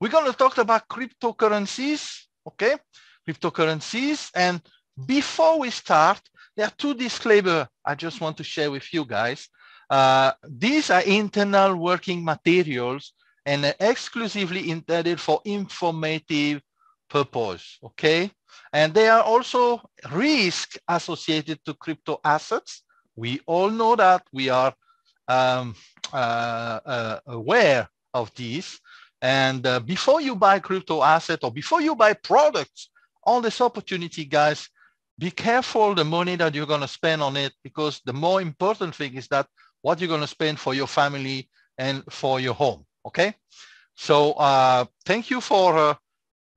We're going to talk about cryptocurrencies, okay? Cryptocurrencies. And before we start, there are two disclaimers I just want to share with you guys. Uh, these are internal working materials and exclusively intended for informative purpose, okay? And there are also risks associated to crypto assets. We all know that we are um, uh, uh, aware of these. And uh, before you buy crypto asset or before you buy products on this opportunity, guys, be careful the money that you're going to spend on it because the more important thing is that what you're going to spend for your family and for your home. Okay. So uh, thank you for uh,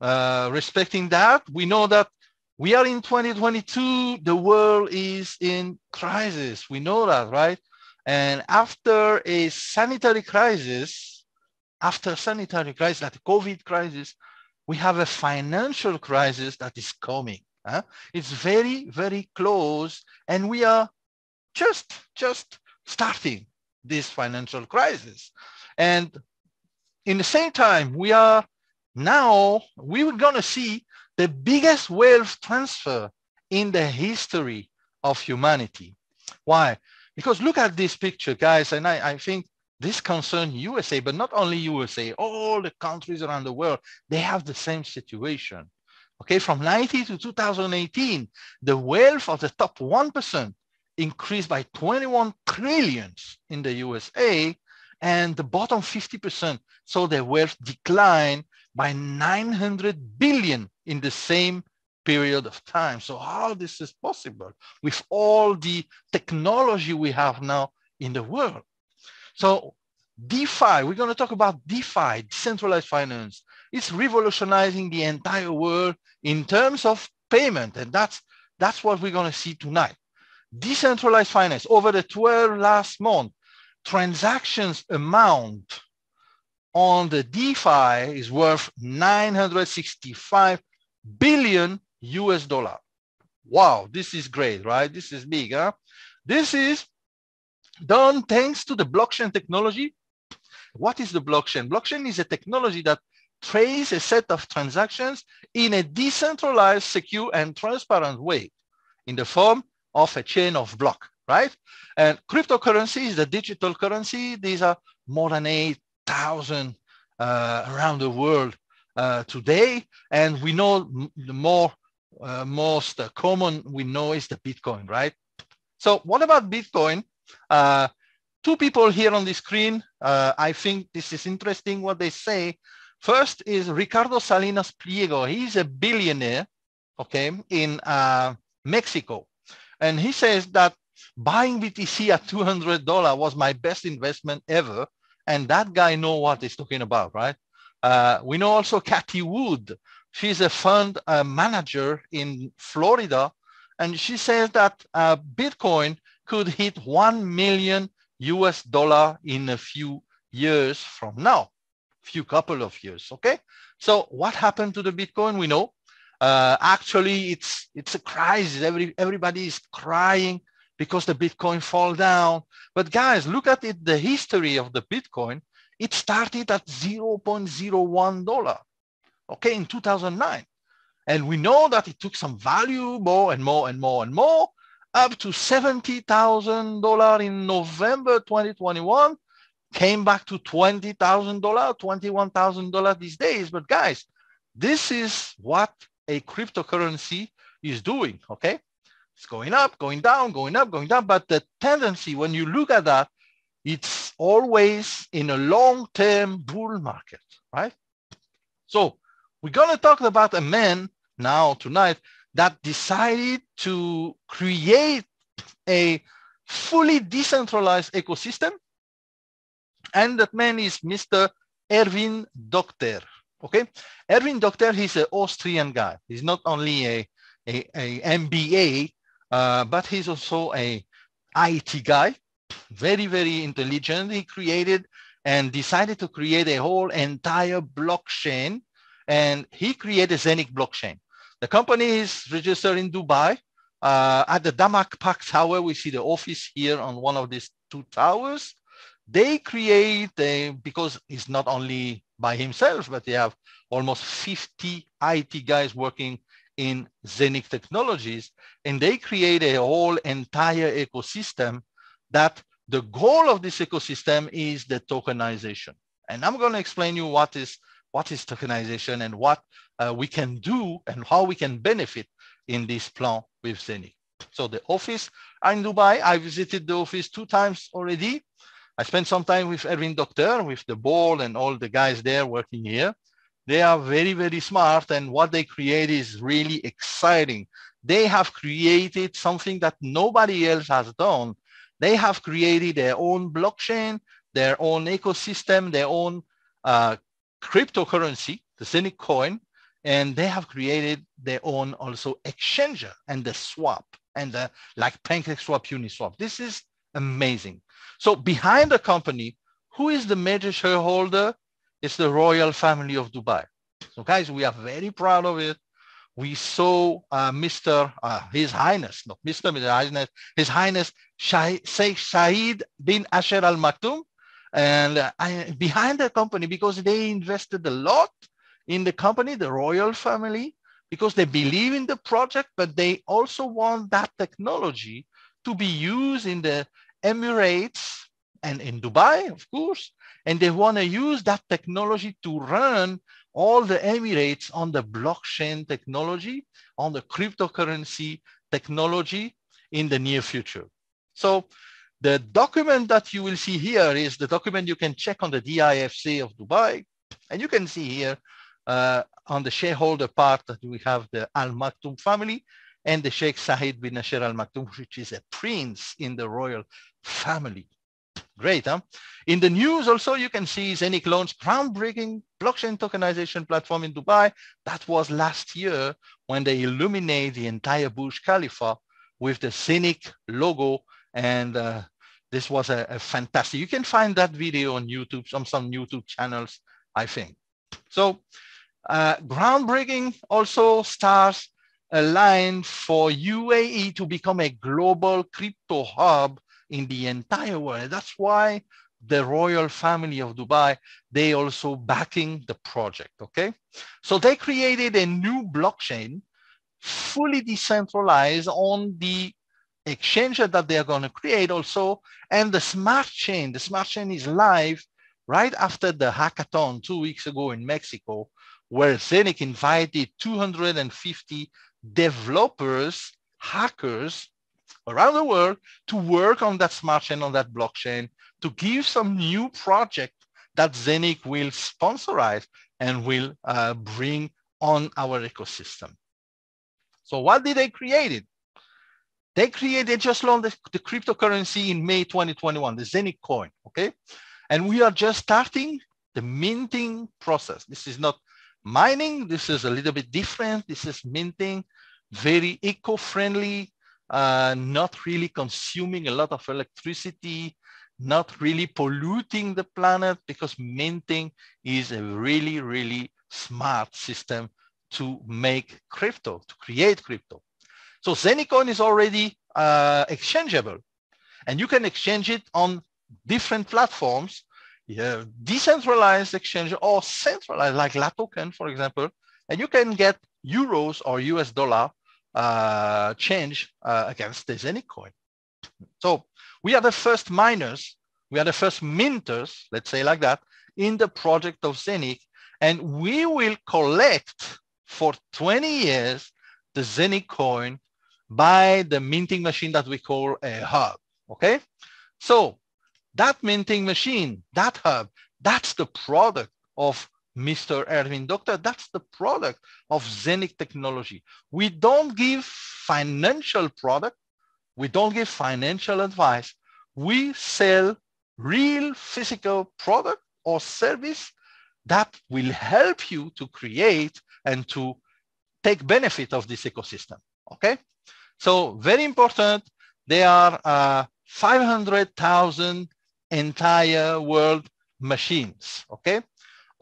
uh, respecting that. We know that we are in 2022. The world is in crisis. We know that, right? And after a sanitary crisis, after sanitary crisis, like the COVID crisis, we have a financial crisis that is coming. Huh? It's very, very close, and we are just, just starting this financial crisis. And in the same time, we are now, we going to see the biggest wealth transfer in the history of humanity. Why? Because look at this picture, guys, and I, I think this concerns USA, but not only USA, all the countries around the world, they have the same situation. Okay, from 90 to 2018, the wealth of the top 1% increased by 21 trillions in the USA, and the bottom 50% saw their wealth decline by 900 billion in the same period of time. So how this is possible with all the technology we have now in the world? So DeFi, we're going to talk about DeFi, decentralized finance. It's revolutionizing the entire world in terms of payment. And that's, that's what we're going to see tonight. Decentralized finance over the 12 last month, transactions amount on the DeFi is worth 965 billion US dollar. Wow, this is great, right? This is big, huh? This is done thanks to the blockchain technology. What is the blockchain? Blockchain is a technology that traces a set of transactions in a decentralized, secure, and transparent way in the form of a chain of block, right? And cryptocurrency is the digital currency. These are more than 8,000 uh, around the world uh, today. And we know the more uh, most common we know is the Bitcoin, right? So what about Bitcoin? Uh, two people here on the screen. Uh, I think this is interesting what they say. First is Ricardo Salinas Pliego. He's a billionaire, okay, in uh, Mexico. And he says that buying BTC at $200 was my best investment ever. And that guy know what he's talking about, right? Uh, we know also Cathie Wood. She's a fund uh, manager in Florida, and she says that uh, Bitcoin could hit 1 million US dollar in a few years from now, few couple of years, okay? So what happened to the Bitcoin? We know. Uh, actually, it's it's a crisis. Every, everybody is crying because the Bitcoin fall down. But guys, look at it, the history of the Bitcoin. It started at $0.01, okay, in 2009. And we know that it took some value more and more and more and more up to $70,000 in November 2021, came back to $20,000, $21,000 these days. But guys, this is what a cryptocurrency is doing, okay? It's going up, going down, going up, going down. But the tendency, when you look at that, it's always in a long-term bull market, right? So we're going to talk about a man now tonight that decided to create a fully decentralized ecosystem. And that man is Mr. Erwin Dokter. Okay, Erwin Dokter, he's an Austrian guy. He's not only a, a, a MBA, uh, but he's also a IT guy very, very intelligent. He created and decided to create a whole entire blockchain. And he created Zeniq blockchain. The company is registered in Dubai. Uh, at the Damak Park Tower, we see the office here on one of these two towers. They create, a, because it's not only by himself, but they have almost 50 IT guys working in Zeniq Technologies, and they create a whole entire ecosystem that the goal of this ecosystem is the tokenization. And I'm going to explain you what is what is tokenization and what uh, we can do and how we can benefit in this plan with Zeniq. So the office in Dubai, I visited the office two times already. I spent some time with Erwin Dokter, with the board and all the guys there working here. They are very, very smart and what they create is really exciting. They have created something that nobody else has done. They have created their own blockchain, their own ecosystem, their own uh, cryptocurrency, the Zeniq coin, and they have created their own also exchanger and the swap and the like PancakeSwap, Uniswap. This is amazing. So behind the company, who is the major shareholder? It's the royal family of Dubai. So guys, we are very proud of it. We saw uh, Mr. Uh, His Highness, not Mr. His Highness, His Highness Sheikh Saeed bin Asher Al Maktoum, and I, behind the company because they invested a lot in the company, the royal family, because they believe in the project, but they also want that technology to be used in the Emirates and in Dubai, of course, and they want to use that technology to run all the Emirates on the blockchain technology, on the cryptocurrency technology in the near future. So the document that you will see here is the document you can check on the DIFC of Dubai. And you can see here uh, on the shareholder part that we have the Al Maktoum family and the Sheikh Saeed bin Nasser Al Maktoum, which is a prince in the royal family. Great, huh? In the news also, you can see Zeniq launched groundbreaking blockchain tokenization platform in Dubai. That was last year when they illuminate the entire Burj Khalifa with the Zeniq logo. And uh, this was a, a, fantastic, you can find that video on YouTube, some, some YouTube channels, I think. So uh, groundbreaking also stars a line for UAE to become a global crypto hub in the entire world. That's why the royal family of Dubai, they also backing the project, okay? So they created a new blockchain, fully decentralized on the exchange that they are going to create also, and the smart chain. The smart chain is live right after the hackathon two weeks ago in Mexico, where Zeniq invited 250 developers, hackers around the world to work on that smart chain, on that blockchain, to give some new project that Zeniq will sponsorize and will uh, bring on our ecosystem. So what did they create? They created just launched the, the cryptocurrency in May 2021, the Zeniq coin, okay? And we are just starting the minting process. This is not mining. This is a little bit different. This is minting, very eco-friendly, uh, not really consuming a lot of electricity, not really polluting the planet because minting is a really, really smart system to make crypto, to create crypto. So Zeniqcoin is already uh, exchangeable. And you can exchange it on different platforms. Decentralized exchange or centralized like LATOKEN, for example, and you can get euros or US dollar uh, change uh, against the Zeniq. So we are the first miners, we are the first minters, let's say like that, in the project of Zeniq, and we will collect for 20 years the Zeniq coin by the minting machine that we call a hub, okay? So that minting machine, that hub, that's the product of Mr. Erwin Dokter. That's the product of Zeniq technology. We don't give financial product. We don't give financial advice. We sell real physical product or service that will help you to create and to take benefit of this ecosystem. Okay. So very important. There are uh, 500,000 entire world machines, okay?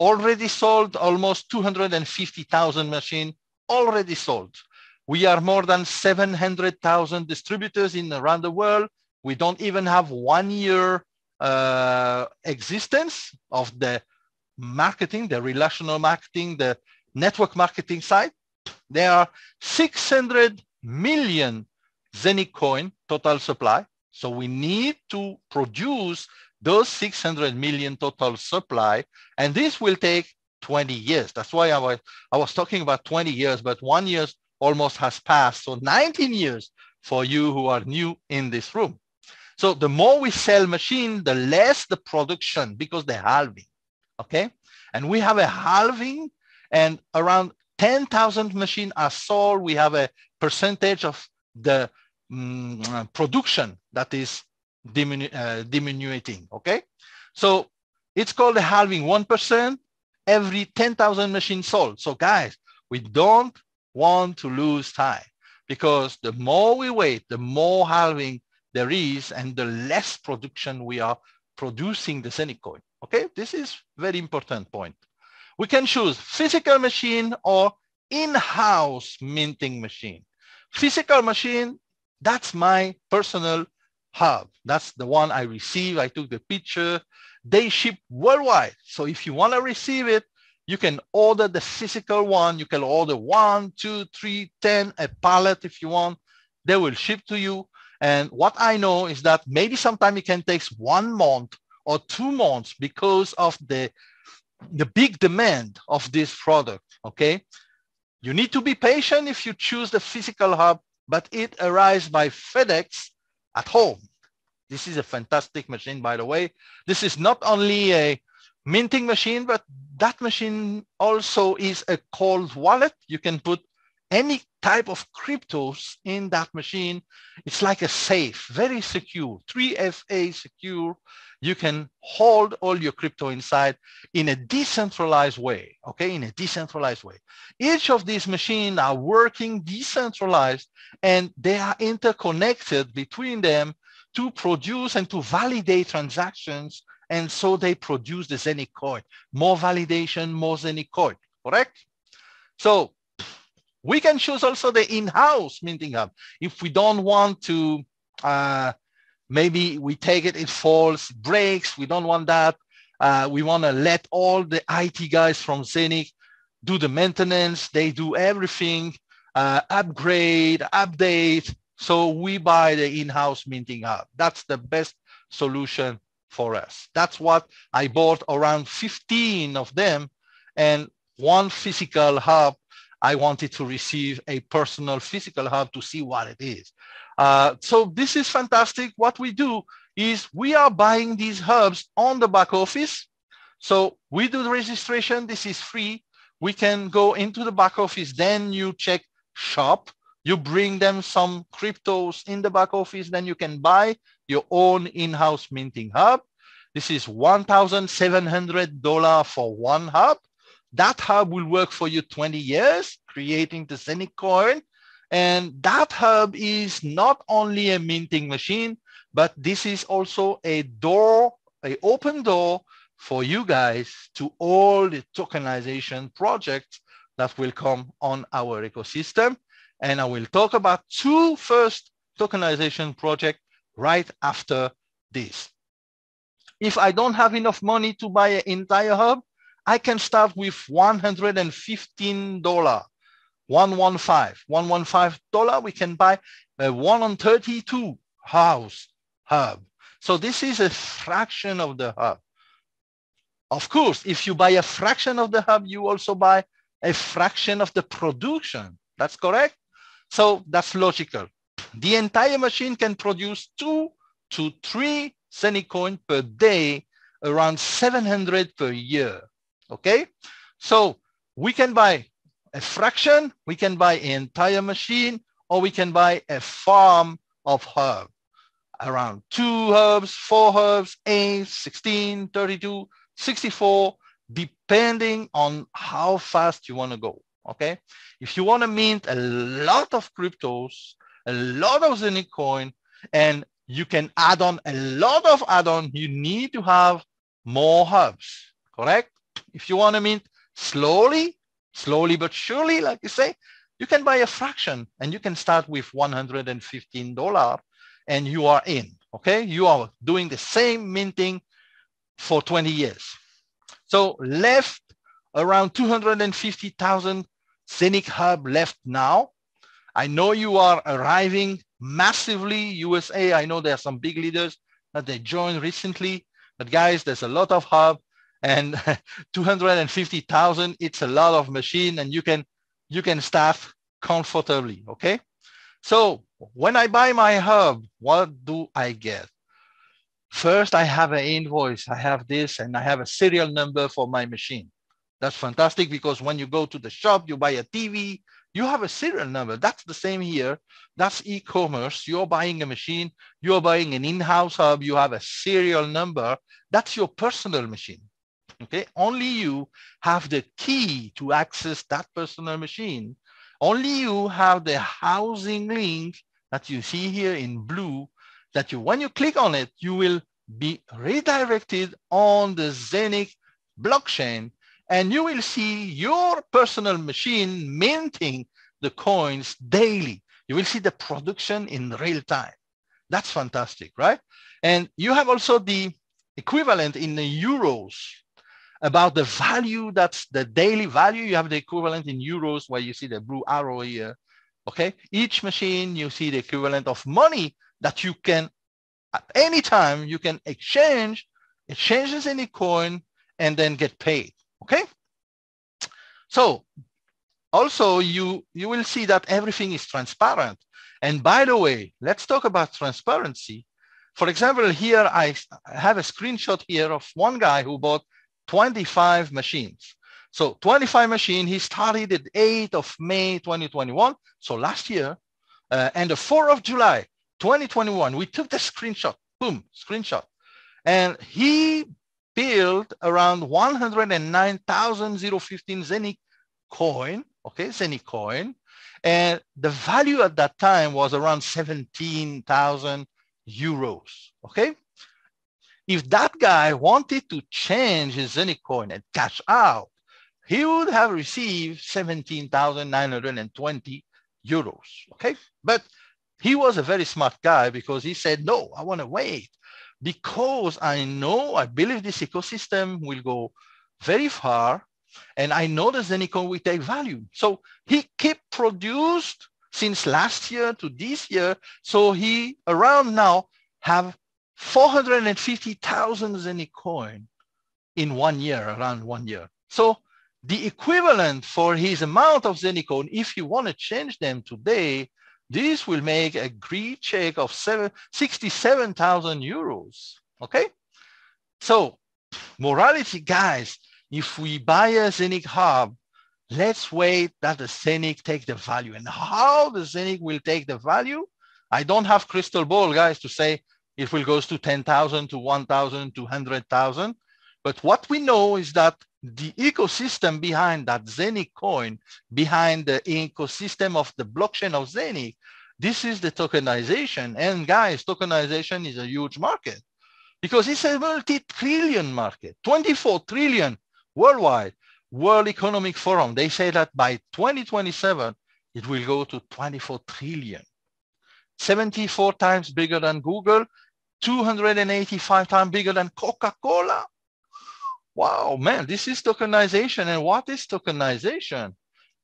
Already sold almost 250,000 machines already sold. We are more than 700,000 distributors in around the world. We don't even have one year uh, existence of the marketing, the relational marketing, the network marketing side, there are 600 million Zeniq coin total supply. So we need to produce those 600 million total supply, and this will take 20 years. That's why I was, I was talking about 20 years, but one year almost has passed. So 19 years for you who are new in this room. So the more we sell machine, the less the production because they're halving, okay? And we have a halving and around 10,000 machines are sold. We have a percentage of the um, production that is diminu uh, diminuting, okay? So it's called the halving, 1% every 10,000 machines sold. So guys, we don't want to lose time because the more we wait, the more halving there is and the less production we are producing the Zeniq coin. Okay, this is very important point. We can choose physical machine or in-house minting machine. Physical machine, that's my personal hub. That's the one I receive. I took the picture. They ship worldwide. So if you want to receive it, you can order the physical one. You can order one, two, three, ten, a pallet if you want. They will ship to you. And what I know is that maybe sometime it can take one month or two months because of the, the big demand of this product, okay? You need to be patient if you choose the physical hub, but it arrives by FedEx at home. This is a fantastic machine, by the way. This is not only a minting machine, but that machine also is a cold wallet. You can put any type of cryptos in that machine. It's like a safe, very secure, 3FA secure. You can hold all your crypto inside in a decentralized way, okay, in a decentralized way. Each of these machines are working decentralized and they are interconnected between them to produce and to validate transactions and so they produce the Zeniq coin. More validation, more Zeniq coin, correct? So we can choose also the in-house minting hub. If we don't want to, uh, maybe we take it, it falls, breaks, we don't want that. Uh, we want to let all the IT guys from Zeniq do the maintenance. They do everything, uh, upgrade, update. So we buy the in-house minting hub. That's the best solution for us. That's what I bought around 15 of them and one physical hub. I wanted to receive a personal physical hub to see what it is. Uh, so this is fantastic. What we do is we are buying these hubs on the back office. So we do the registration. This is free. We can go into the back office. Then you check shop. You bring them some cryptos in the back office. Then you can buy your own in-house minting hub. This is $1,700 for one hub. That hub will work for you 20 years, creating the Zeniq coin. And that hub is not only a minting machine, but this is also a door, a open door for you guys to all the tokenization projects that will come on our ecosystem. And I will talk about two first tokenization projects right after this. If I don't have enough money to buy an entire hub, I can start with $115, 115, $115, we can buy a 1 on 32 house hub. So this is a fraction of the hub. Of course, if you buy a fraction of the hub, you also buy a fraction of the production. That's correct? So that's logical. The entire machine can produce two to three coin per day, around 700 per year, okay? So we can buy a fraction, we can buy entire machine, or we can buy a farm of herbs, around two herbs, four herbs, eight, 16, 32, 64, depending on how fast you want to go, okay? If you want to mint a lot of cryptos, a lot of Zeniq coin, and you can add on a lot of add-on. You need to have more hubs, correct? If you want to mint slowly, slowly but surely, like you say, you can buy a fraction and you can start with $115 and you are in, okay? You are doing the same minting for 20 years. So left around 250,000 Zeniq Hub left now. I know you are arriving massively USA. I know there are some big leaders that they joined recently, but guys, there's a lot of hub and 250,000, it's a lot of machine and you can, you can staff comfortably, okay? So when I buy my hub, what do I get? First, I have an invoice. I have this and I have a serial number for my machine. That's fantastic because when you go to the shop, you buy a TV, you have a serial number. That's the same here. That's e-commerce. You're buying a machine, you're buying an in-house hub, you have a serial number. That's your personal machine. Okay, only you have the key to access that personal machine. Only you have the housing link that you see here in blue that you, when you click on it, you will be redirected on the Zeniq blockchain and you will see your personal machine minting the coins daily. You will see the production in real time. That's fantastic, right? And you have also the equivalent in the euros about the value that's the daily value. You have the equivalent in euros where you see the blue arrow here. Okay, each machine you see the equivalent of money that you can at any time you can exchange, exchanges any coin and then get paid. Okay. So also you, you will see that everything is transparent. And by the way, let's talk about transparency. For example, here I have a screenshot here of one guy who bought 25 machines. So 25 machine, he started at 8th of May 2021, so last year, uh, and the 4th of July 2021, we took the screenshot, boom, screenshot. And he built around 109,015 Zeniq coin, okay, Zeniq coin. And the value at that time was around 17,000 euros, okay? If that guy wanted to change his coin and cash out, he would have received 17,920 euros, okay? But he was a very smart guy because he said, no, I want to wait because I know, I believe this ecosystem will go very far and I know the Zeniqcoin will take value. So he kept produced since last year to this year. So he around now have 450,000 Zeniqcoin in one year, around one year. So the equivalent for his amount of Zeniqcoin, if you want to change them today, this will make a great check of 67,000 euros, okay? So morality, guys, if we buy a Zeniq hub, let's wait that the Zeniq take the value. And how the Zeniq will take the value, I don't have crystal ball, guys, to say it will go to 10,000, to 1,000, to 100,000. But what we know is that the ecosystem behind that Zeniq coin, behind the ecosystem of the blockchain of Zeniq, this is the tokenization. And guys, tokenization is a huge market because it's a multi-trillion market, 24 trillion worldwide. World Economic Forum, they say that by 2027, it will go to 24 trillion. 74 times bigger than Google, 285 times bigger than Coca-Cola wow, man, this is tokenization. And what is tokenization?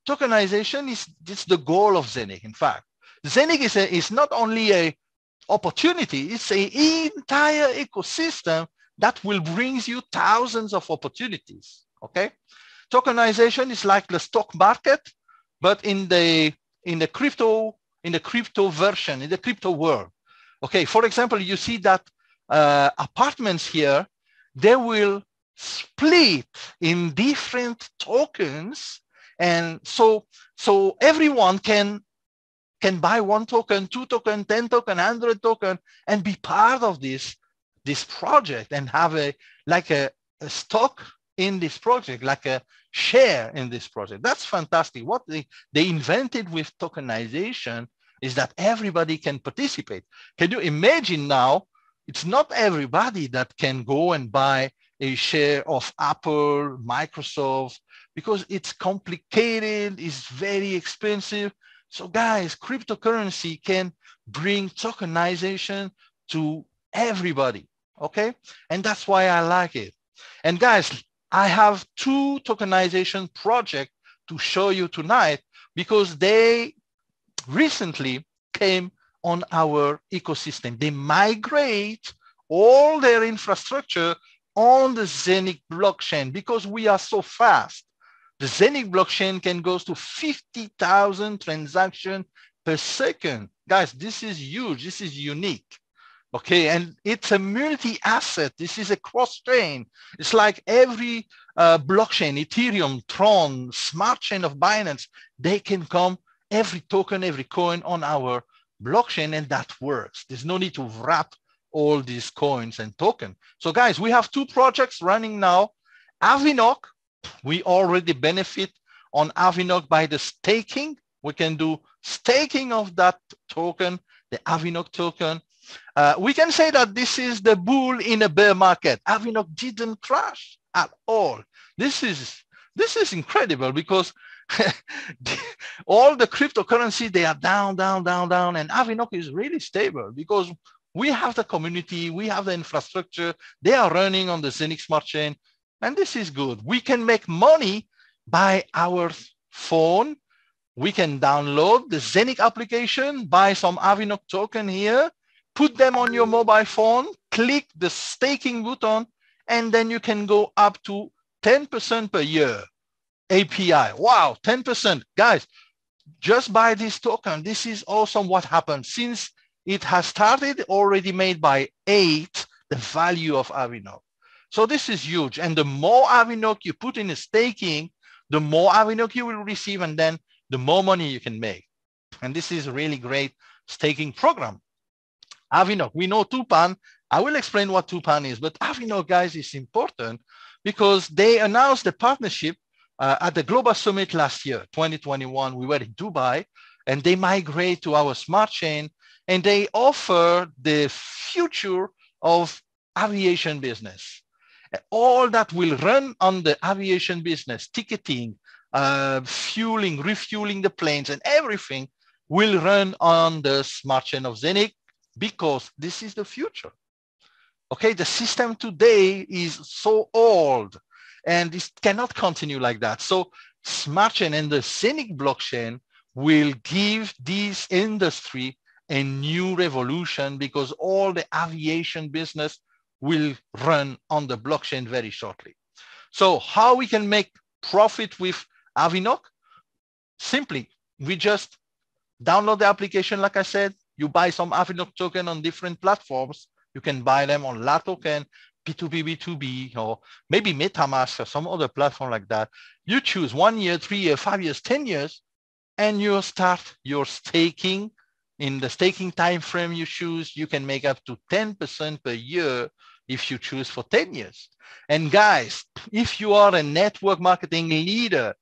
Tokenization is it's the goal of Zeniq, in fact. Zeniq is, a, is not only a opportunity, it's an entire ecosystem that will bring you thousands of opportunities, okay? Tokenization is like the stock market, but in the, in the crypto, in the crypto version, in the crypto world. Okay, for example, you see that uh, apartments here, they will split in different tokens. And so, so everyone can, can buy one token, two token, 10 token, 100 token, and be part of this, this project and have a, like a, a stock in this project, like a share in this project. That's fantastic. What they, they invented with tokenization is that everybody can participate. Can you imagine now? It's not everybody that can go and buy a share of Apple, Microsoft, because it's complicated, it's very expensive. So guys, cryptocurrency can bring tokenization to everybody, okay? And that's why I like it. And guys, I have two tokenization projects to show you tonight because they recently came on our ecosystem. They migrate all their infrastructure on the Zeniq blockchain because we are so fast. The Zeniq blockchain can go to 50,000 transactions per second. Guys, this is huge. This is unique. Okay, and it's a multi-asset. This is a cross-chain. It's like every uh, blockchain, Ethereum, Tron, smart chain of Binance, they can come every token, every coin on our blockchain, and that works. There's no need to wrap all these coins and token. So guys, we have two projects running now. Avinoc, we already benefit on Avinoc by the staking. We can do staking of that token, the Avinoc token. Uh, we can say that this is the bull in a bear market. Avinoc didn't crash at all. This is this is incredible because all the cryptocurrency they are down, down, down, down, and Avinoc is really stable because we have the community, we have the infrastructure, they are running on the Zenix Smart Chain, and this is good. We can make money by our phone. We can download the Zeniq application, buy some Avinoc token here, put them on your mobile phone, click the staking button, and then you can go up to 10% per year API. Wow, 10%. Guys, just buy this token. This is awesome what happened. Since it has started already made by eight, the value of Avinoc. So this is huge. And the more Avinoc you put in staking, the more Avinoc you will receive, and then the more money you can make. And this is a really great staking program. Avinoc, we know Tupan. I will explain what Tupan is, but Avinoc, guys, is important because they announced the partnership uh, at the Global Summit last year, 2021. We were in Dubai, and they migrate to our smart chain, and they offer the future of aviation business. All that will run on the aviation business, ticketing, uh, fueling, refueling the planes, and everything will run on the smart chain of Zeniq because this is the future. Okay, the system today is so old and this cannot continue like that. So smart chain and the Zeniq blockchain will give this industry a new revolution because all the aviation business will run on the blockchain very shortly. So how we can make profit with Avinoc? Simply, we just download the application, like I said, you buy some Avinoc token on different platforms. You can buy them on LATOKEN, P2P, B2B, or maybe MetaMask or some other platform like that. You choose one year, three years, five years, 10 years, and you start your staking. In the staking time frame you choose, you can make up to 10% per year if you choose for 10 years. And guys, if you are a network marketing leader,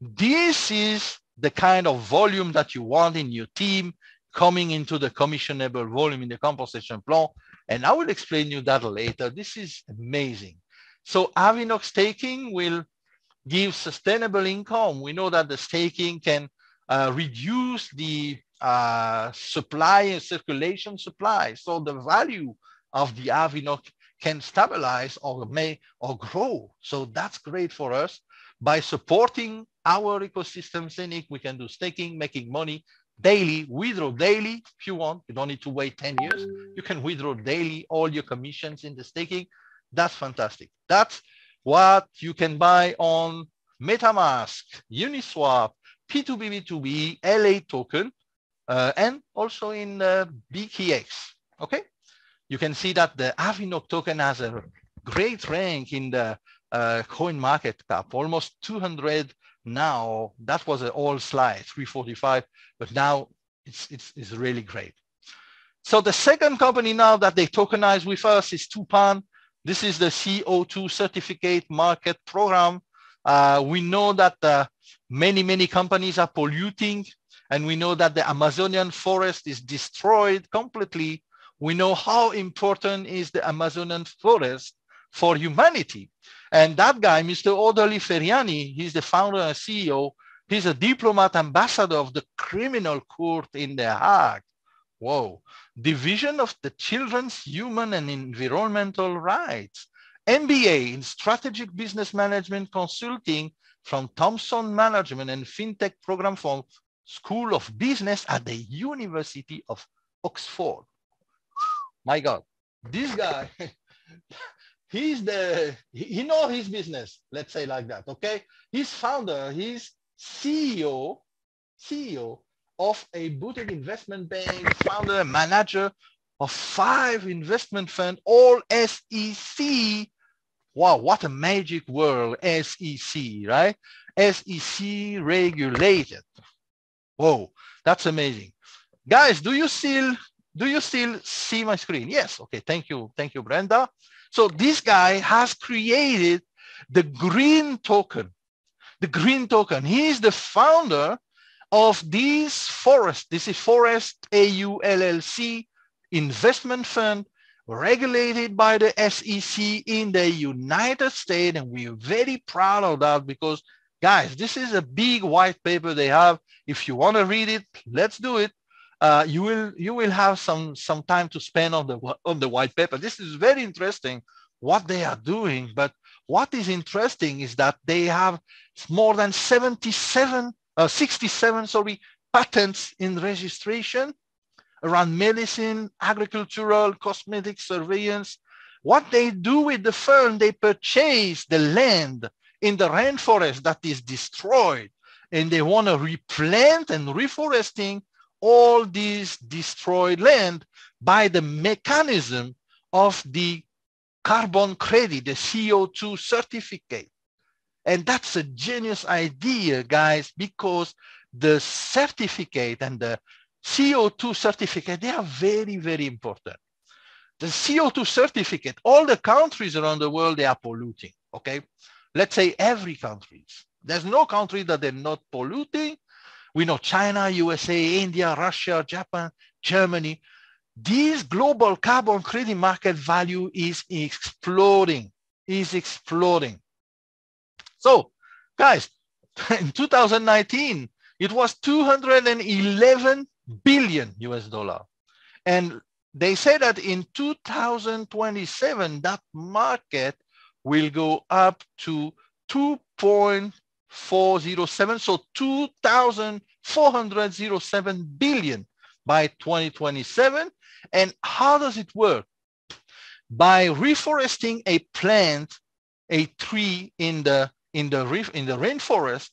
this is the kind of volume that you want in your team coming into the commissionable volume in the compensation plan and I will explain you that later. This is amazing. So Avinoc staking will give sustainable income. We know that the staking can uh, reduce the uh, supply and circulation supply. So the value of the Avinoc can stabilize or may or grow. So that's great for us. By supporting our ecosystem, Zeniq, we can do staking, making money, daily, withdraw daily if you want. You don't need to wait 10 years. You can withdraw daily all your commissions in the staking. That's fantastic. That's what you can buy on MetaMask, Uniswap, P2P, B2B, LATOKEN, uh, and also in uh, BKX. Okay. You can see that the Avinoc token has a great rank in the uh, coin market cap, almost 200 now that was an old slide 345 but now it's, it's, it's really great. So the second company now that they tokenize with us is tupan. This is the co2 certificate market program. Uh, we know that uh, many many companies are polluting and we know that the amazonian forest is destroyed completely. We know how important is the amazonian forest for humanity and that guy, Mr. Orderly Feriani, he's the founder and CEO. He's a diplomat ambassador of the criminal court in The Hague. Whoa. Division of the Children's Human and Environmental Rights. MBA in Strategic Business Management Consulting from Thomson Management and FinTech program from School of Business at the University of Oxford. My God, this guy, he's the, he know his business, let's say like that, okay? He's founder, he's CEO, CEO of a boutique investment bank, founder, manager of five investment fund all SEC. Wow, what a magic world, SEC, right? SEC regulated. Whoa, that's amazing. Guys, do you still do you still see my screen? Yes. Okay. Thank you. Thank you, Brenda. So this guy has created the green token. The green token. He is the founder of this forest. This is Forest AULLC investment fund regulated by the SEC in the United States. And we're very proud of that because guys, this is a big white paper they have. If you want to read it, let's do it. Uh, you will you will have some some time to spend on the on the white paper. This is very interesting what they are doing. But what is interesting is that they have more than 77, uh, 67, sorry, patents in registration around medicine, agricultural, cosmetic surveillance. What they do with the firm, they purchase the land in the rainforest that is destroyed and they want to replant and reforesting all this destroyed land by the mechanism of the carbon credit, the CO2 certificate. And that's a genius idea, guys, because the certificate and the CO2 certificate, they are very, very important. The CO2 certificate, all the countries around the world, they are polluting, okay? Let's say every country. There's no country that they're not polluting. We know China, USA, India, Russia, Japan, Germany. This global carbon credit market value is exploding, is exploding. So guys, in 2019, it was 211 billion US dollar. And they say that in 2027, that market will go up to 2.407, so 2,407 billion by 2027. And how does it work? By reforesting a plant, a tree in the in the reef, in the rainforest,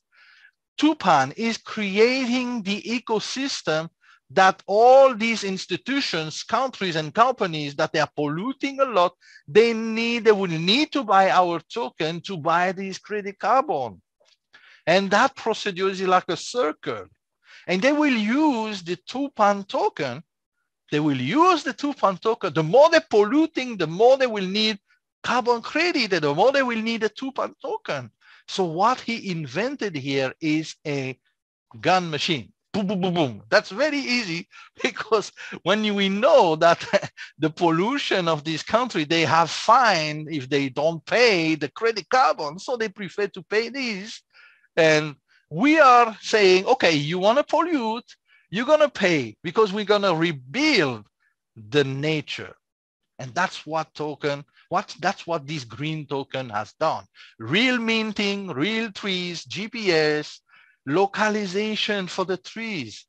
Tupan is creating the ecosystem that all these institutions, countries and companies that they are polluting a lot, they need, they will need to buy our token to buy this credit carbon. And that procedure is like a circle. And they will use the Tupan token. They will use the Tupan token. The more they're polluting, the more they will need carbon credit, and the more they will need a Tupan token. So what he invented here is a gun machine boom, boom, boom, boom. That's very easy because when we know that the pollution of this country, they have fine if they don't pay the credit carbon. So they prefer to pay this. And we are saying, okay, you want to pollute, you're going to pay because we're going to rebuild the nature. And that's what token, what that's what this green token has done. Real minting, real trees, GPS, localization for the trees.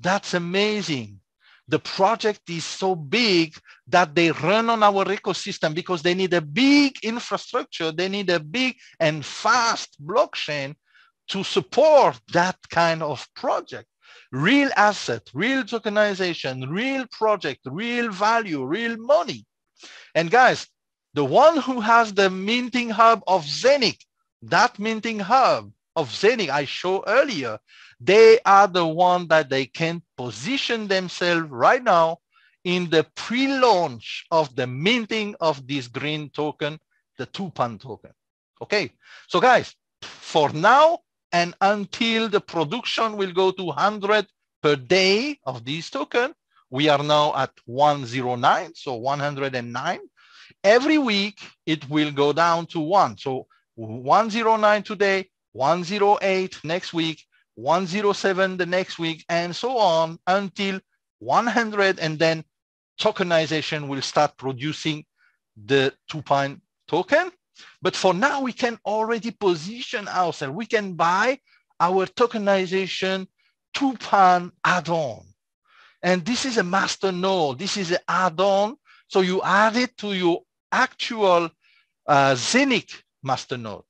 That's amazing. The project is so big that they run on our ecosystem because they need a big infrastructure. They need a big and fast blockchain to support that kind of project. Real asset, real tokenization, real project, real value, real money. And guys, the one who has the minting hub of Zeniq, that minting hub of Zeniq I showed earlier, they are the one that they can position themselves right now in the pre-launch of the minting of this green token, the Tupan token. Okay, so guys, for now and until the production will go to 100 per day of this token, we are now at 109, so 109. Every week, it will go down to one. So 109 today, 108 next week, 107 the next week, and so on until 100. And then tokenization will start producing the Tupan token. But for now, we can already position ourselves. We can buy our tokenization Tupan add-on. And this is a master node. This is an add-on. So you add it to your actual uh, Zeniq master node.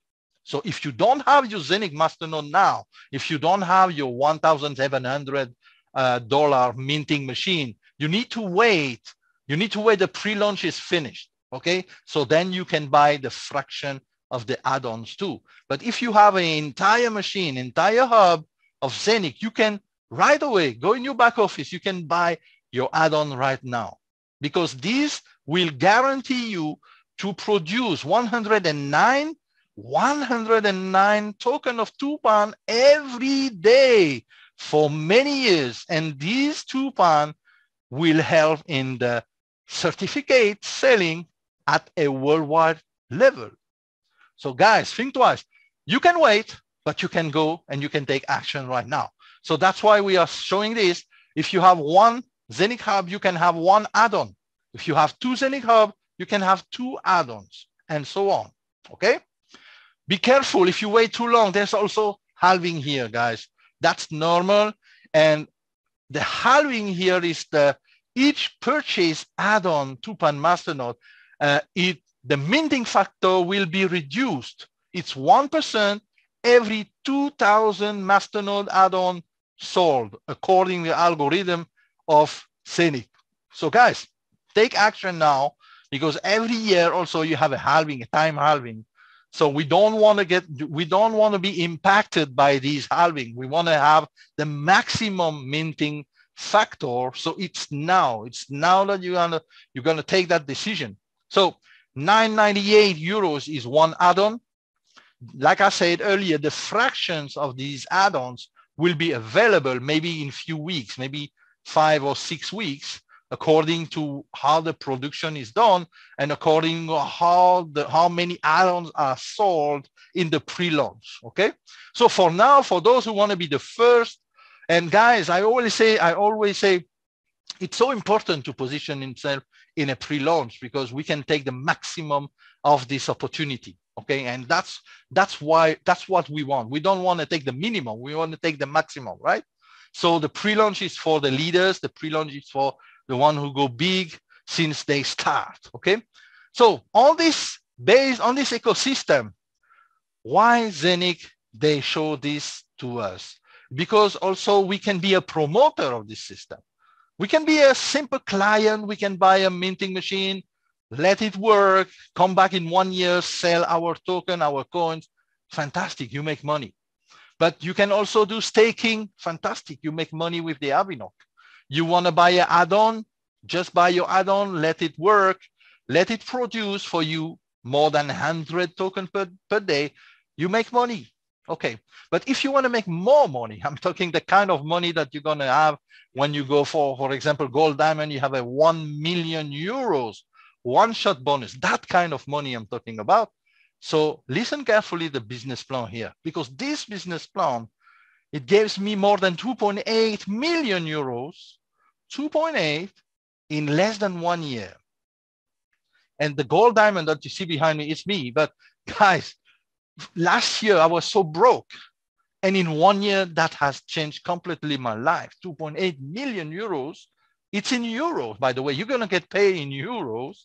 So if you don't have your Zeniq master node now, if you don't have your $1,700 uh, minting machine, you need to wait. You need to wait the pre-launch is finished. Okay. So then you can buy the fraction of the add-ons too. But if you have an entire machine, entire hub of Zeniq, you can right away go in your back office. You can buy your add-on right now because this will guarantee you to produce 109 109 token of Tupan every day for many years. And these Tupan will help in the certificate selling at a worldwide level. So guys, think twice. You can wait, but you can go and you can take action right now. So that's why we are showing this. If you have one Zeniq Hub, you can have one add-on. If you have two Zeniq Hub, you can have two add-ons and so on, okay? Be careful if you wait too long. There's also halving here, guys. That's normal. And the halving here is the each purchase add-on Tupan Masternode, uh, it the minting factor will be reduced. It's 1% every 2,000 Masternode add-on sold according to the algorithm of Zeniq. So guys, take action now because every year also you have a halving, a time halving. So we don't want to get, we don't want to be impacted by these halving. We want to have the maximum minting factor. So it's now, it's now that you're gonna, you're gonna take that decision. So 998 euros is one add-on. Like I said earlier, the fractions of these add-ons will be available maybe in few weeks, maybe five or six weeks according to how the production is done and according to how the how many add-ons are sold in the pre-launch okay so for now for those who want to be the first and guys i always say i always say it's so important to position himself in a pre-launch because we can take the maximum of this opportunity okay and that's that's why that's what we want we don't want to take the minimum we want to take the maximum right so the pre-launch is for the leaders the pre-launch is for the one who go big since they start, okay? So all this based on this ecosystem, why Zeniq, they show this to us? Because also we can be a promoter of this system. We can be a simple client, we can buy a minting machine, let it work, come back in one year, sell our token, our coins, fantastic, you make money. But you can also do staking, fantastic, you make money with the Avinoc. You want to buy an add-on? Just buy your add-on, let it work, let it produce for you more than 100 tokens per, per day. You make money. Okay. But if you want to make more money, I'm talking the kind of money that you're going to have when you go for, for example, gold diamond, you have a 1 million euros one shot bonus, that kind of money I'm talking about. So listen carefully the business plan here, because this business plan, it gives me more than 2.8 million euros 2.8 in less than one year. And the gold diamond that you see behind me is me. But guys, last year I was so broke. And in one year, that has changed completely my life. 2.8 million euros. It's in euros, by the way. You're going to get paid in euros.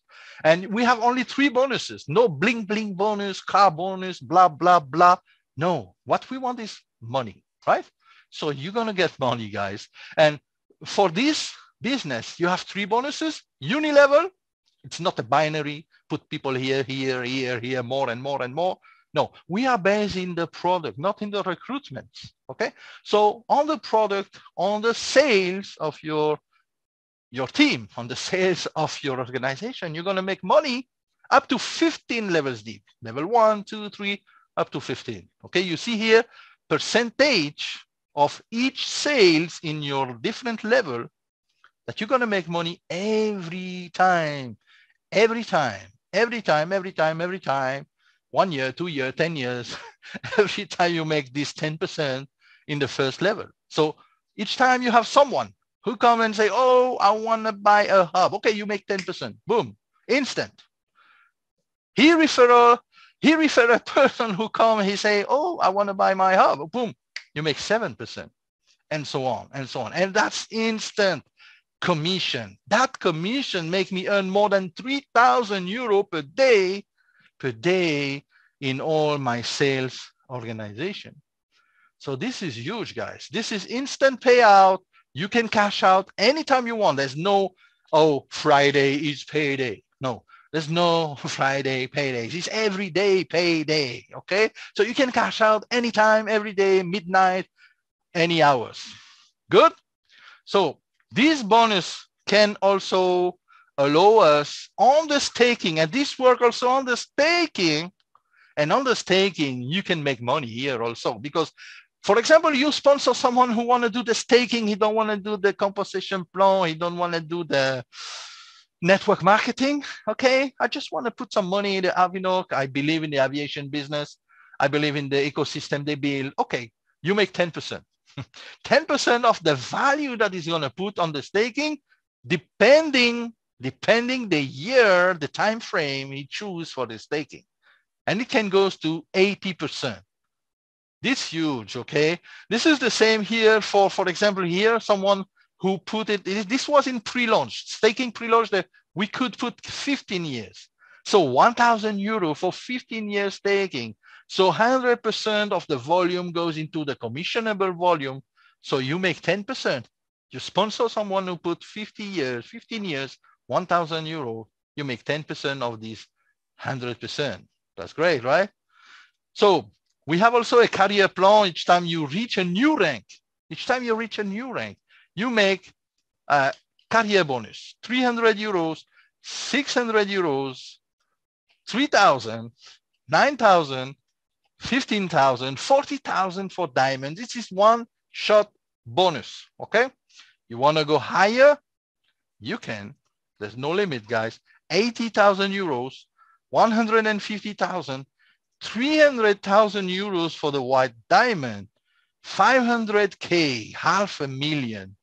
And we have only three bonuses no bling bling bonus, car bonus, blah, blah, blah. No, what we want is money, right? So you're going to get money, guys. And for this business, you have three bonuses, unilevel. It's not a binary, put people here, here, here, here, more and more and more. No, we are based in the product, not in the recruitment. Okay. So on the product, on the sales of your, your team, on the sales of your organization, you're going to make money up to 15 levels deep. Level one, two, three, up to 15. Okay. You see here percentage of each sales in your different level that you're going to make money every time, every time, every time, every time, every time, one year, two year, 10 years, every time you make this 10% in the first level. So each time you have someone who come and say, oh, I want to buy a hub. Okay, you make 10%, boom, instant. He refer he refer a person who come, he say, oh, I want to buy my hub. Boom, you make 7% and so on and so on. And that's instant commission. That commission make me earn more than 3,000 euro per day, per day in all my sales organization. So this is huge, guys. This is instant payout. You can cash out anytime you want. There's no, oh, Friday is payday. No, there's no Friday paydays. It's every day payday. Okay. So you can cash out anytime, every day, midnight, any hours. Good. So this bonus can also allow us on the staking, and this work also on the staking. And on the staking, you can make money here also because for example, you sponsor someone who want to do the staking, he don't want to do the composition plan, he don't want to do the network marketing. Okay, I just want to put some money in the Avinoc. I believe in the aviation business. I believe in the ecosystem they build. Okay, you make 10%. 10% of the value that is going to put on the staking, depending depending the year, the time frame he choose for the staking. And it can go to 80%. This huge, okay? This is the same here for, for example, here, someone who put it, this was in pre-launch, staking pre-launch that we could put 15 years. So 1,000 euro for 15 years staking. So 100% of the volume goes into the commissionable volume. So you make 10%. You sponsor someone who put 50 years, 15 years, 1,000 euro, you make 10% of these 100%. That's great, right? So we have also a career plan each time you reach a new rank. Each time you reach a new rank, you make a career bonus, 300 euros, 600 euros, 3,000, 9,000, 15,000, 40,000 for diamond. This is one shot bonus, okay? You wanna go higher? You can, there's no limit, guys. 80,000 euros, 150,000, 300,000 euros for the white diamond, 500K, half a million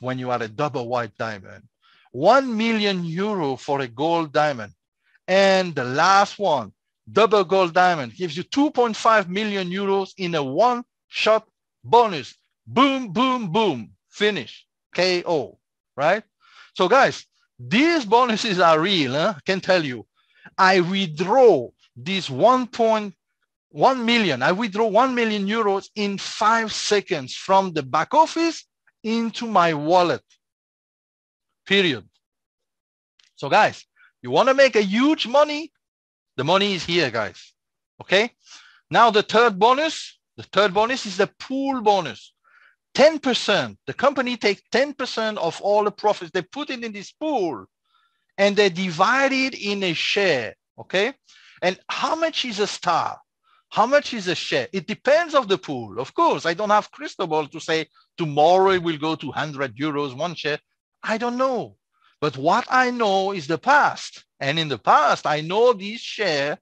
when you are a double white diamond, 1 million euro for a gold diamond. And the last one, double gold diamond gives you 2.5 million euros in a one shot bonus. Boom, boom, boom, finish, KO, right? So guys, these bonuses are real, huh? I can tell you. I withdraw this 1.1 million, I withdraw 1 million euros in five seconds from the back office into my wallet, period. So guys, you want to make a huge money? The money is here, guys. Okay. Now the third bonus, the third bonus is the pool bonus. 10%, the company takes 10% of all the profits, they put it in this pool and they divide it in a share. Okay. And how much is a star? How much is a share? It depends of the pool. Of course, I don't have crystal ball to say tomorrow it will go to 100 euros one share. I don't know. But what I know is the past. And in the past, I know this share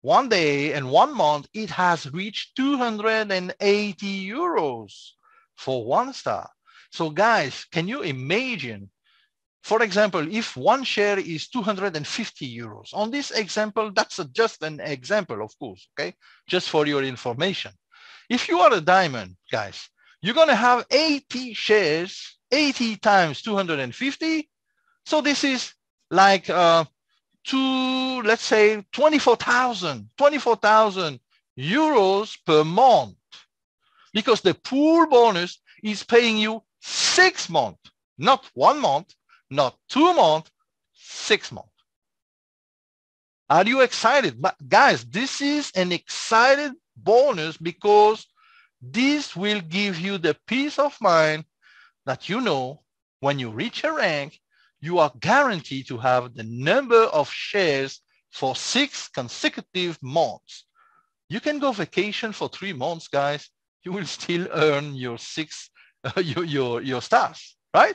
one day and one month, it has reached 280 euros for one star. So guys, can you imagine for example, if one share is 250 euros, on this example, that's just an example, of course, okay? Just for your information. If you are a diamond, guys, you're gonna have 80 shares, 80 times 250. So this is like uh, two, let's say 24,000, 24,000 euros per month because the pool bonus is paying you six months, not one month, not two months, six months. Are you excited? But guys, this is an excited bonus because this will give you the peace of mind that you know when you reach a rank, you are guaranteed to have the number of shares for six consecutive months. You can go vacation for three months, guys. You will still earn your six, uh, your, your, your stars, right?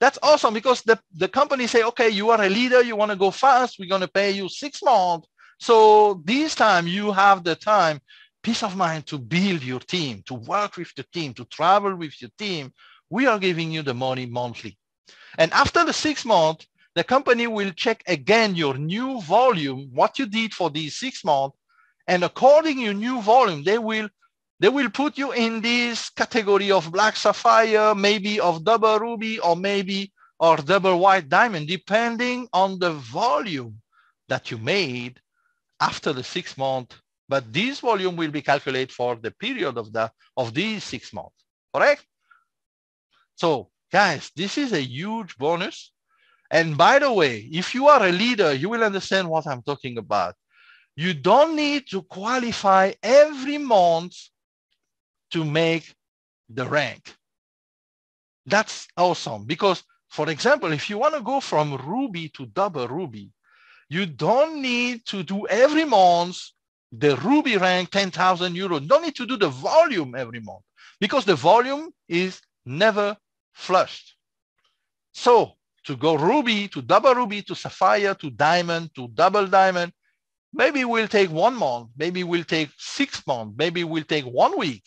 That's awesome because the, the company say, okay, you are a leader, you want to go fast, we're going to pay you six months. So this time you have the time, peace of mind to build your team, to work with the team, to travel with your team. We are giving you the money monthly. And after the six months, the company will check again your new volume, what you did for these six months, and according your new volume, they will they will put you in this category of black sapphire, maybe of double ruby, or maybe or double white diamond, depending on the volume that you made after the six month. But this volume will be calculated for the period of the of these six months, correct? So guys, this is a huge bonus. And by the way, if you are a leader, you will understand what I'm talking about. You don't need to qualify every month to make the rank. That's awesome because, for example, if you want to go from Ruby to double Ruby, you don't need to do every month the Ruby rank 10,000 euros. You don't need to do the volume every month because the volume is never flushed. So to go Ruby to double Ruby to Sapphire to Diamond to double Diamond, maybe we'll take one month, maybe we'll take six months, maybe we'll take one week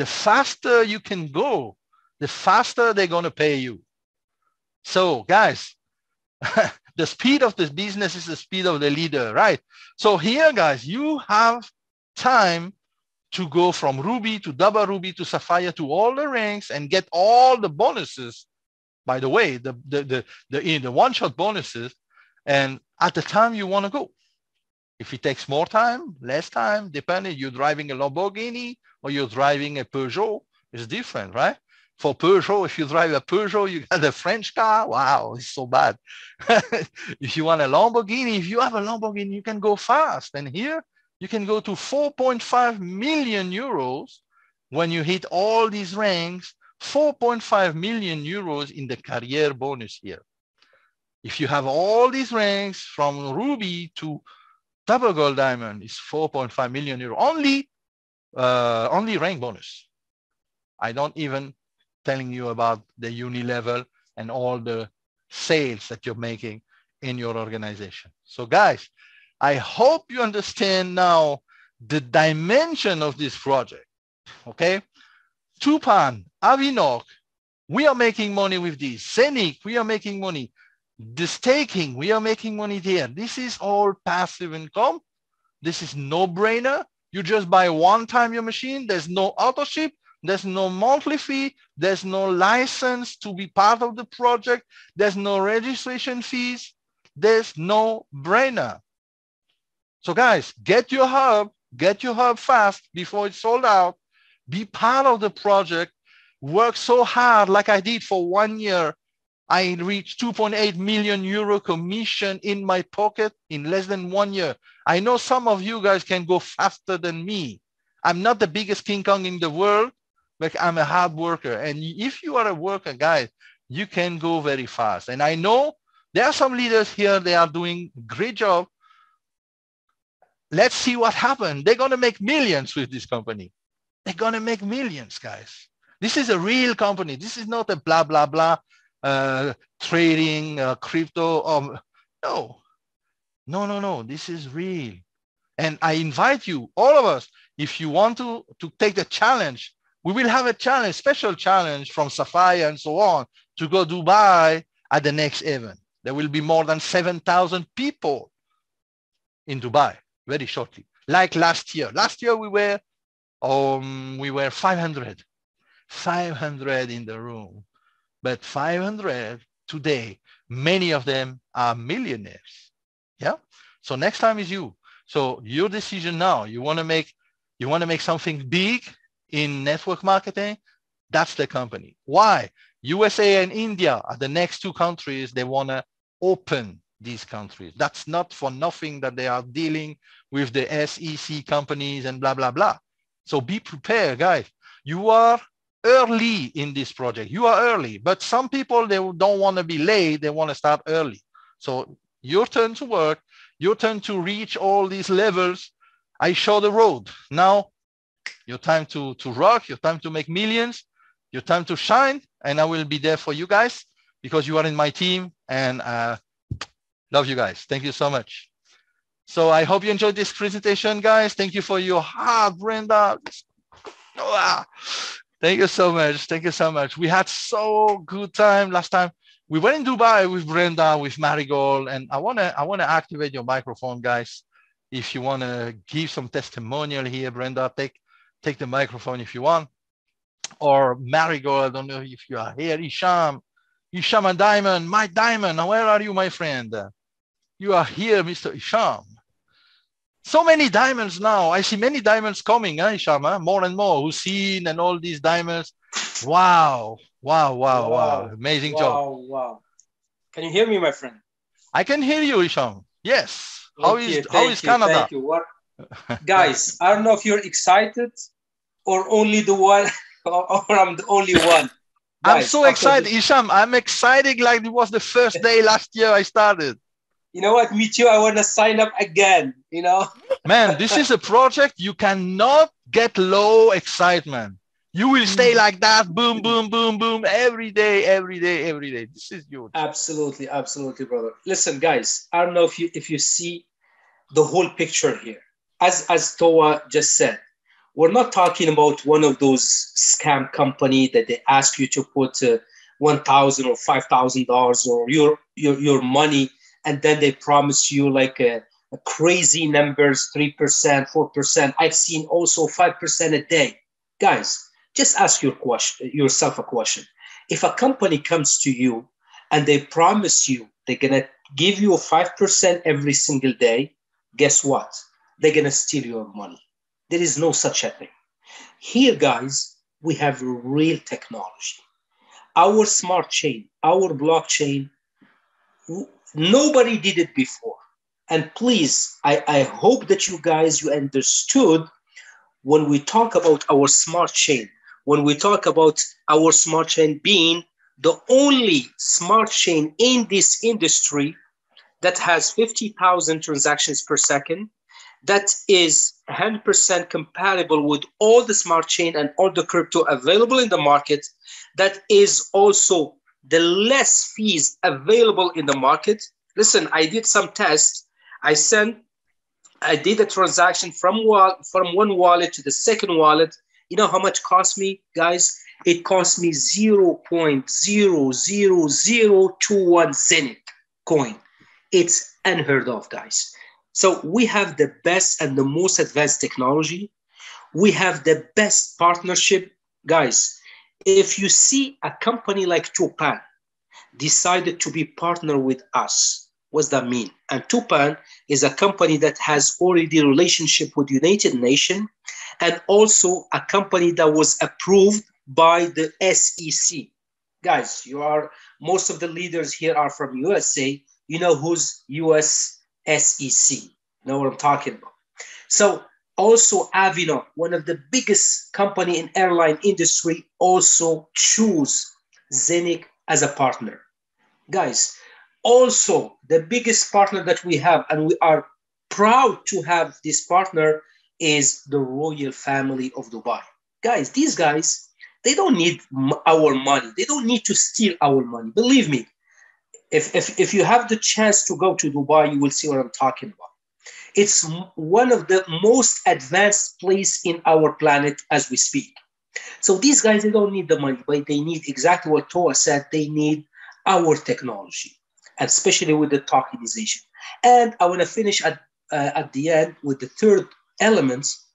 the faster you can go, the faster they're going to pay you. So guys, the speed of the business is the speed of the leader, right? So here, guys, you have time to go from Ruby to double Ruby to Sapphire to all the ranks and get all the bonuses. By the way, the the the the, the one-shot bonuses, and at the time you want to go. If it takes more time, less time, depending, you're driving a Lamborghini or you're driving a Peugeot, it's different, right? For Peugeot, if you drive a Peugeot, you got a French car. Wow, it's so bad. if you want a Lamborghini, if you have a Lamborghini, you can go fast. And here you can go to 4.5 million euros when you hit all these ranks, 4.5 million euros in the career bonus here. If you have all these ranks from Ruby to double gold diamond is 4.5 million euro. Only, uh, only rank bonus. I don't even telling you about the uni level and all the sales that you're making in your organization. So guys, I hope you understand now the dimension of this project, okay? Tupan, Avinoc, we are making money with this. Zeniq, we are making money the staking, we are making money there. This is all passive income. This is no brainer. You just buy one time your machine. There's no auto ship. There's no monthly fee. There's no license to be part of the project. There's no registration fees. There's no brainer. So guys, get your hub, get your hub fast before it's sold out. Be part of the project. Work so hard like I did for one year I reached 2.8 million euro commission in my pocket in less than one year. I know some of you guys can go faster than me. I'm not the biggest King Kong in the world, but I'm a hard worker. And if you are a worker, guys, you can go very fast. And I know there are some leaders here, they are doing great job. Let's see what happens. They're going to make millions with this company. They're going to make millions, guys. This is a real company. This is not a blah, blah, blah uh, trading uh, crypto. Um, no, no, no, no. This is real. And I invite you, all of us, if you want to, to take the challenge, we will have a challenge, special challenge from Sapphire and so on to go Dubai at the next event. There will be more than 7,000 people in Dubai very shortly. Like last year. Last year we were um, we were 500, 500 in the room but 500 today, many of them are millionaires. Yeah. So next time is you. So your decision now, you want to make, you want to make something big in network marketing. That's the company. Why? USA and India are the next two countries they want to open these countries. That's not for nothing that they are dealing with the SEC companies and blah, blah, blah. So be prepared, guys. You are early in this project. You are early, but some people, they don't want to be late. They want to start early. So your turn to work, your turn to reach all these levels. I show the road. Now your time to, to rock, your time to make millions, your time to shine. And I will be there for you guys because you are in my team and uh, love you guys. Thank you so much. So I hope you enjoyed this presentation, guys. Thank you for your heart, Brenda. Thank you so much. Thank you so much. We had so good time last time. we went in Dubai with Brenda, with Marigold, and I wanna I wanna activate your microphone, guys. If you wanna give some testimonial here, Brenda, take take the microphone if you want. Or Marigold, I don't know if you are here. Isham, Isham and Diamond, my Diamond, where are you, my friend? You are here, Mr. Isham. So many diamonds now. I see many diamonds coming, huh, Isham? Huh? More and more. Hussein and all these diamonds. Wow. Wow, wow, wow. wow. Amazing wow, job. Wow, wow. Can you hear me, my friend? I can hear you, Isham. Yes. How is how is you, Canada? Thank you. What, guys, I don't know if you're excited or only the one or I'm the only one. I'm so excited, the... Isham. I'm excited like it was the first day last year I started. You know what? Me too. I want to sign up again. You know, man, this is a project you cannot get low excitement. You will stay like that, boom, boom, boom, boom, every day, every day, every day. This is huge. Absolutely, absolutely, brother. Listen, guys, I don't know if you if you see the whole picture here. As as Toa just said, we're not talking about one of those scam company that they ask you to put uh, one thousand or five thousand dollars or your your your money, and then they promise you like a, a crazy numbers, three percent, four percent. I've seen also five percent a day, guys just ask your question, yourself a question. If a company comes to you and they promise you they're going to give you 5% every single day, guess what? They're going to steal your money. There is no such a thing. Here, guys, we have real technology. Our smart chain, our blockchain, nobody did it before. And please, I, I hope that you guys, you understood when we talk about our smart chain, when we talk about our smart chain being the only smart chain in this industry that has 50,000 transactions per second, that is 100% compatible with all the smart chain and all the crypto available in the market, that is also the less fees available in the market. Listen, I did some tests. I sent, I did a transaction from, from one wallet to the second wallet you know how much cost me, guys? It cost me 0.00021 Zeniq coin. It's unheard of, guys. So we have the best and the most advanced technology. We have the best partnership. Guys, if you see a company like Tupan decided to be partner with us, what's that mean? And Tupan is a company that has already relationship with United Nations and also a company that was approved by the SEC. Guys, you are most of the leaders here are from USA. You know who's US SEC. Know what I'm talking about. So also Avianor, one of the biggest company in airline industry, also choose Zeniq as a partner. Guys, also the biggest partner that we have, and we are proud to have this partner is the royal family of Dubai. Guys, these guys, they don't need our money. They don't need to steal our money. Believe me, if, if, if you have the chance to go to Dubai, you will see what I'm talking about. It's one of the most advanced place in our planet as we speak. So these guys, they don't need the money, but they need exactly what Toa said. They need our technology, especially with the tokenization. And I want to finish at, uh, at the end with the third elements,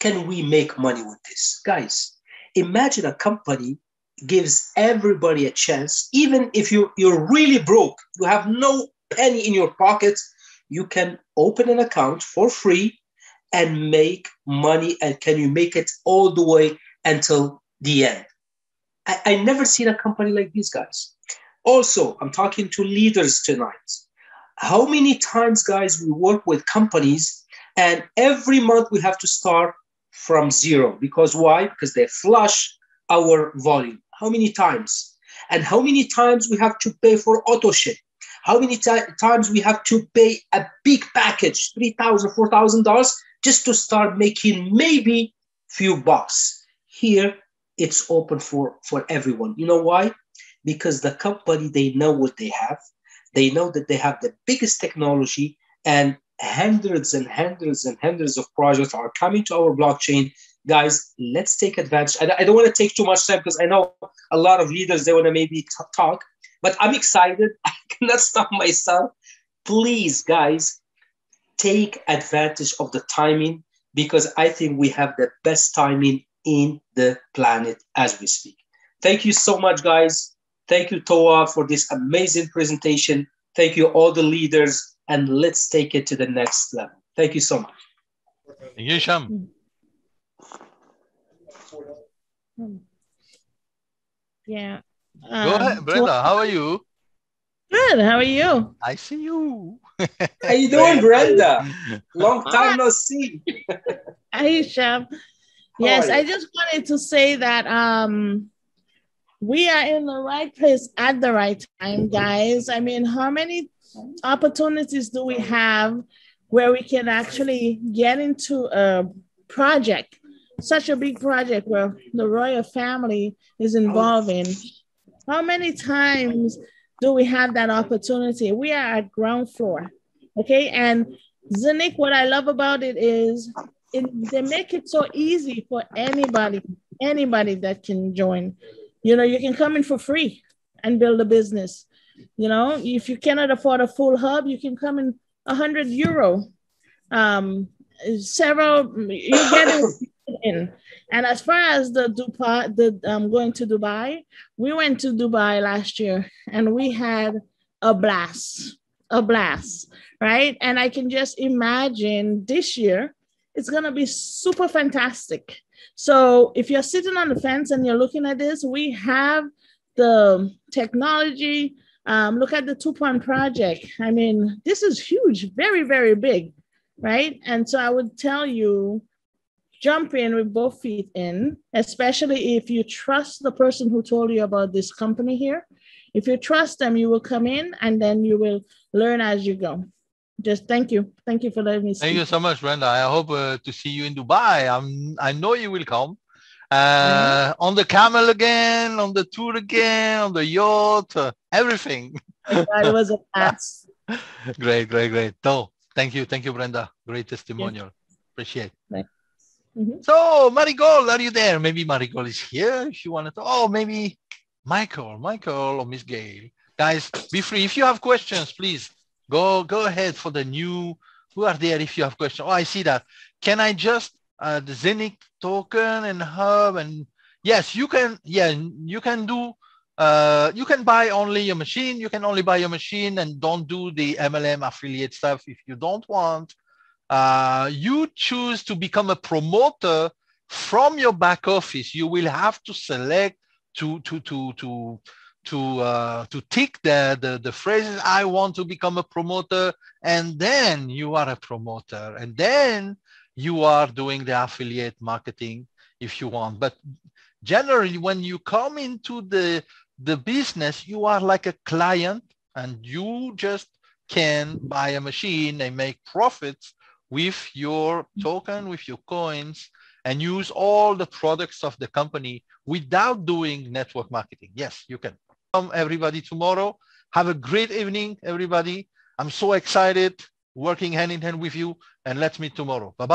can we make money with this? Guys, imagine a company gives everybody a chance, even if you, you're really broke, you have no penny in your pocket, you can open an account for free and make money. And can you make it all the way until the end? I, I never seen a company like these guys. Also, I'm talking to leaders tonight. How many times, guys, we work with companies and every month we have to start from zero. Because why? Because they flush our volume. How many times? And how many times we have to pay for auto ship? How many times we have to pay a big package, $3,000, $4,000, just to start making maybe few bucks. Here, it's open for, for everyone. You know why? Because the company, they know what they have. They know that they have the biggest technology and hundreds and hundreds and hundreds of projects are coming to our blockchain guys let's take advantage i, don't want to take too much time because i know a lot of leaders they want to maybe talk but I'm excited. I cannot stop myself. Please, guys, take advantage of the timing because I think we have the best timing in the planet as we speak. Thank you so much, guys. Thank you, Toa, for this amazing presentation. Thank you, all the leaders, and let's take it to the next level. Thank you so much. Thank you, Sham. Hmm. Yeah. Go ahead, Um, Brenda. How are you? Good. How are you? I see you. How you doing, Brenda? Long time no see. Aisha. How Yes, I just wanted to say that um we are in the right place at the right time, guys. I mean, how many opportunities do we have where we can actually get into a project, such a big project where the royal family is involved in? How many times do we have that opportunity? We are at ground floor, okay? And Zeniq, what I love about it is it, they make it so easy for anybody, anybody that can join. You know, you can come in for free and build a business. You know, if you cannot afford a full hub, you can come in a hundred euro. Um, several you get it in. And as far as the Dubai, the um, going to Dubai, we went to Dubai last year and we had a blast, a blast, right? And I can just imagine this year it's going to be super fantastic. So if you're sitting on the fence and you're looking at this, we have the technology. Um, look at the two project. I mean, this is huge, very, very big, right? And so I would tell you, jump in with both feet in, especially if you trust the person who told you about this company here. If you trust them, you will come in and then you will learn as you go. Just thank you. Thank you for letting me speak. Thank you so much, Brenda. I hope uh, to see you in Dubai. I'm, I know you will come. Uh, On the camel again, on the tour again, on the yacht, uh, everything. That was a blast. great, great, great. No, thank you. Thank you, Brenda. Great testimonial. Appreciate. Mhm. So, Marigold, are you there? Maybe Marigold is here if you want to. Oh, maybe Michael, Michael or Miss Gail. Guys, be free. If you have questions, please go go ahead for the new. Who are there if you have questions? Oh, I see that. Can I just uh, the Zeniq token and hub and yes, you can. Yeah, you can do. Uh, you can buy only your machine. You can only buy your machine and don't do the MLM affiliate stuff if you don't want uh, you choose to become a promoter from your back office, you will have to select to to to to to uh, to tick the, the the phrases. I want to become a promoter, and then you are a promoter, and then you are doing the affiliate marketing if you want. But generally, when you come into the the business, you are like a client, and you just can buy a machine and make profits with your mm-hmm. token, with your coins, and use all the products of the company without doing network marketing. Yes, you can. Come everybody tomorrow. Have a great evening, everybody. I'm so excited working hand in hand with you and let's meet tomorrow. Bye-bye.